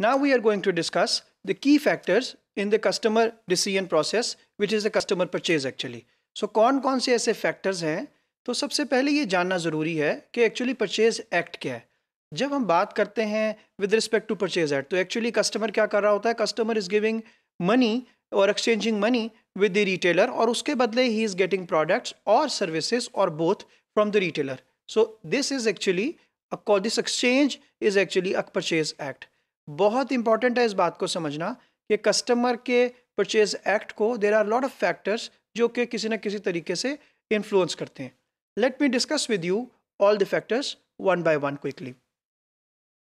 Now we are going to discuss the key factors in the customer decision process, which is the customer purchase actually. So कौन कौन से ऐसे factors हैं? तो सबसे पहले ये जानना ज़रूरी है कि एक्चुअली परचेज एक्ट क्या है। जब हम बात करते हैं with respect to purchase act तो एक्चुअली कस्टमर क्या कर रहा होता है? कस्टमर इज़ गिविंग मनी और exchanging money with the retailer और उसके बदले ही इज़ गेटिंग प्रोडक्ट्स और सर्विसेज़ और both from the retailer so this is actually this exchange is actually a purchase act बहुत इंपॉर्टेंट है इस बात को समझना कि कस्टमर के परचेज एक्ट को there are lot of factors जो कि किसी न किसी तरीके से इन्फ्लुएंस करते हैं। Let me discuss with you all the factors one by one quickly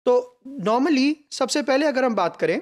तो नॉर्मली सबसे पहले अगर हम बात करें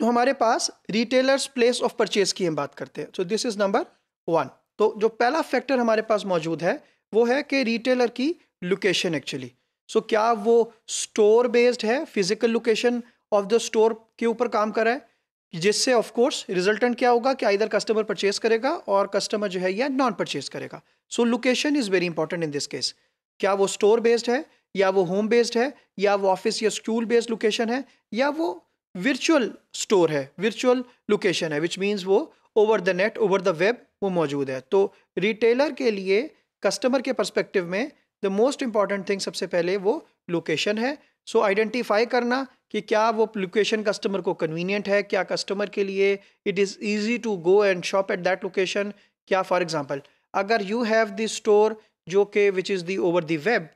तो हमारे पास रिटेलर्स प्लेस ऑफ़ परचेज की हम बात करते हैं। So this is number one तो जो पहला फैक्टर हमारे पास मौजूद है, वो है कि रिटेलर की लोकेशन एक्चुअली सो so, क्या वो स्टोर बेस्ड है? Physical location of the store के ऊपर काम कर रहा है? जिससे ऑफ़ कोर्स रिजल्टेंट क्या होगा कि इधर कस्टमर परचेज करेगा और कस्टमर जो है या नॉन परचेज करेगा। So location is very important in this case क्या वो स्टोर बेस्ड है? या वो होम बेस्ड है? या वो ऑफ़िस या स्कूल बेस्ड लोकेशन है? या वो वर्चुअल स्टोर है? वर्चुअल लोकेशन है विच मीन्स वो over the net over the web वो मौजूद है। तो रिटेलर के लिए कस्टमर के परस्पेक्टिव में द मोस्ट इंपॉर्टेंट थिंग सबसे पहले वो लोकेशन है। सो so, आइडेंटिफाई करना कि क्या वो लोकेशन कस्टमर को कन्वीनियंट है क्या कस्टमर के लिए it is easy to go and shop at that location क्या फॉर एग्ज़ाम्पल अगर यू हैव द स्टोर जो कि which is the over the web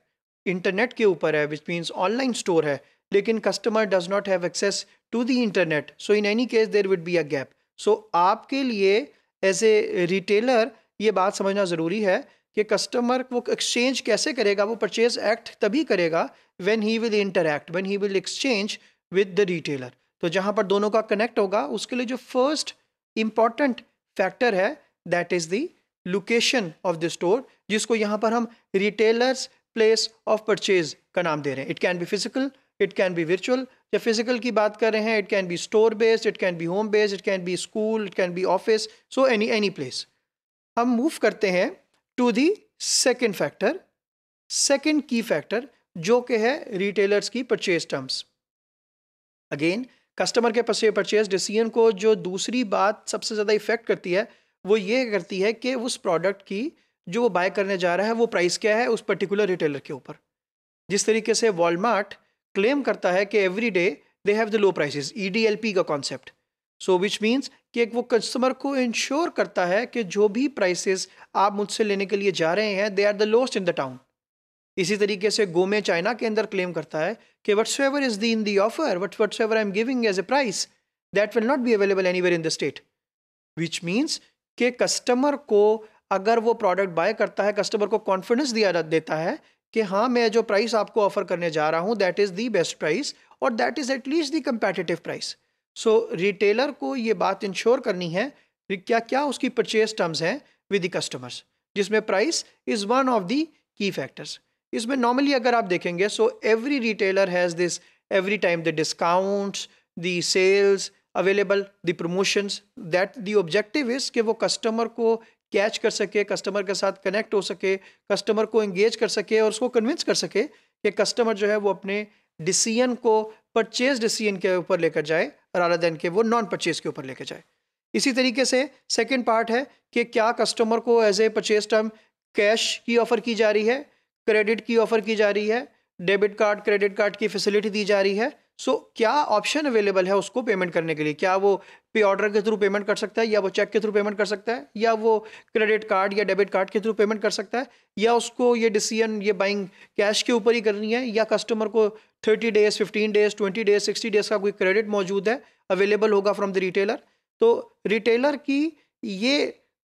internet के ऊपर है विच मीन्स ऑनलाइन स्टोर है लेकिन customer does not have access to the internet so in any case there would be a gap so आपके लिए as a retailer ये बात समझना ज़रूरी है कि कस्टमर वो एक्सचेंज कैसे करेगा, वो परचेज एक्ट तभी करेगा when he will interact when he will exchange with the retailer तो जहाँ पर दोनों का कनेक्ट होगा, उसके लिए जो फ़र्स्ट इंपॉर्टेंट फैक्टर है that is the location of the store जिसको यहाँ पर हम रिटेलर्स प्लेस ऑफ़ परचेज का नाम दे रहे हैं। It can be physical it can be virtual जब फ़िज़िकल की बात कर रहे हैं it can be store based it can be home based it can be school it can be office so any any place हम move करते हैं to the second factor second की फैक्टर जो कि है रिटेलर्स की परचेज टर्म्स अगेन कस्टमर के purchase decision को जो दूसरी बात सबसे ज़्यादा इफ़ेक्ट करती है, वो ये करती है कि उस प्रोडक्ट की जो वो बाय करने जा रहा है, वो प्राइस क्या है उस पर्टिकुलर रिटेलर के ऊपर. जिस तरीके से वॉलमार्ट क्लेम करता है कि every day they have the low prices ई का कॉन्सेप्ट सो विच मीन्स कि एक वो कस्टमर को इंश्योर करता है कि जो भी प्राइसेस आप मुझसे लेने के लिए जा रहे हैं they are the lowest in the town इसी तरीके से गोमे चाइना के अंदर क्लेम करता है कि whatsoever is the in the offer what whatsoever I am giving as a price that will not be available any in the state which means के customer को अगर वो प्रोडक्ट बाय करता है कस्टमर को कॉन्फिडेंस दिया देता है कि हाँ मैं जो प्राइस आपको ऑफ़र करने जा रहा हूँ that is the best price और that is at least the competitive price so retailer को ये बात इंश्योर करनी है कि क्या क्या उसकी परचेज टर्म्स हैं विद द कस्टमर्स जिसमें price is one of the key factors इसमें नॉर्मली अगर आप देखेंगे so every retailer has this every time the discounts the sales available the promotions that the objective is कि वो customer को catch कर सके कस्टमर के साथ कनेक्ट हो सके कस्टमर को इंगेज कर सके और उसको कन्विंस कर सके कि कस्टमर जो है वो अपने डिसीज़न को परचेज डिसीज़न के ऊपर लेकर जाए रारा देन के वो नॉन परचेज के ऊपर लेकर जाए। इसी तरीके से सेकेंड पार्ट है कि क्या कस्टमर को as a purchase term cash की ऑफ़र की जा रही है क्रेडिट की ऑफ़र की जा रही है डेबिट कार्ड क्रेडिट कार्ड की फैसिलिटी दी जा रही है सो so, क्या ऑप्शन अवेलेबल है उसको पेमेंट करने के लिए? क्या वो पे ऑर्डर के थ्रू पेमेंट कर सकता है या वो चेक के थ्रू पेमेंट कर सकता है या वो क्रेडिट कार्ड या डेबिट कार्ड के थ्रू पेमेंट कर सकता है या उसको ये डिसीज़न ये बाइंग कैश के ऊपर ही करनी है या कस्टमर को thirty days fifteen days twenty days sixty days का कोई क्रेडिट मौजूद है अवेलेबल होगा फ्रॉम द रिटेलर तो रिटेलर की ये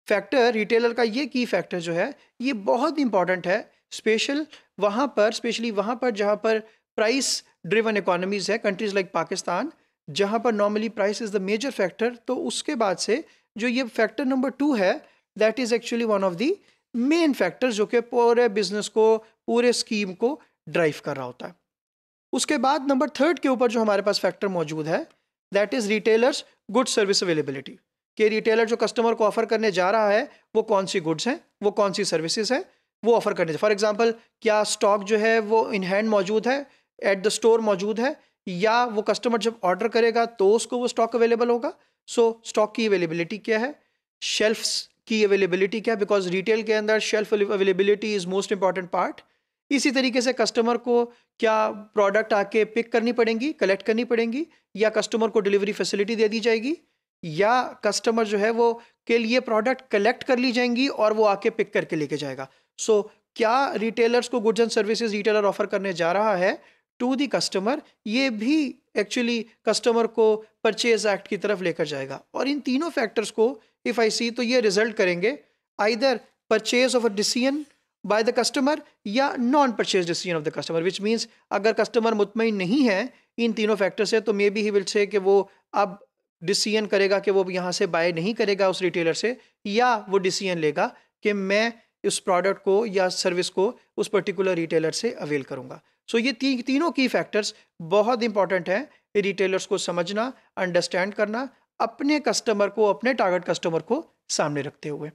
फैक्टर रिटेलर का ये की फैक्टर जो है ये बहुत इंपॉर्टेंट है स्पेशल वहाँ पर स्पेशली वहाँ पर जहाँ पर प्राइस ड्रिवन इकोनॉमीज़ है कंट्रीज़ लाइक पाकिस्तान जहाँ पर normally price is the major factor तो उसके बाद से जो ये फैक्टर नंबर टू है that is actually one of the main factor जो कि पूरे बिज़नेस को, पूरे स्कीम को ड्राइव कर रहा होता है। उसके बाद नंबर थर्ड के ऊपर जो हमारे पास फैक्टर मौजूद है that is retailers good service availability कि रिटेलर जो कस्टमर को ऑफ़र करने जा रहा है, वो कौन सी गुड्स हैं, वो कौन सी सर्विसेज़ हैं, वो ऑफ़र करने फॉर एग्ज़ाम्पल क्या स्टॉक जो है वो इन हैंड मौजूद है एट द स्टोर मौजूद है या वो कस्टमर जब ऑर्डर करेगा तो उसको वो स्टॉक अवेलेबल होगा। सो so, स्टॉक की अवेलेबिलिटी क्या है? शेल्फ्स की अवेलेबिलिटी क्या है? बिकॉज़ रिटेल के अंदर shelf availability is most important part इसी तरीके से कस्टमर को क्या प्रोडक्ट आके पिक करनी पड़ेंगी कलेक्ट करनी पड़ेंगी या कस्टमर को डिलीवरी फैसिलिटी दे दी जाएगी या कस्टमर जो है वो के लिए प्रोडक्ट कलेक्ट कर ली जाएँगी और वो आके पिक करके लेके जाएगा। सो so, क्या रिटेलर्स को goods and services retailer offer करने जा रहा है? टू दी कस्टमर ये भी एक्चुअली कस्टमर को परचेज एक्ट की तरफ़ लेकर जाएगा। और इन तीनों फैक्टर्स को इफ़ आई सी तो ये रिज़ल्ट करेंगे either purchase of a decision by the customer या non purchase decision of the customer which means अगर कस्टमर मुतमिन नहीं है इन तीनों फैक्टर से तो may be he will say कि वो अब डिसीज़न करेगा कि वो यहाँ से बाय नहीं करेगा उस रिटेलर से, या वो डिसीज़न लेगा कि मैं उस प्रोडक्ट को या सर्विस को उस पर्टिकुलर रिटेलर से अवेल करूँगा। सो so ये ती, तीनों की फैक्टर्स बहुत इंपॉर्टेंट हैं। रिटेलर्स को समझना अंडरस्टैंड करना अपने कस्टमर को अपने टारगेट कस्टमर को सामने रखते हुए।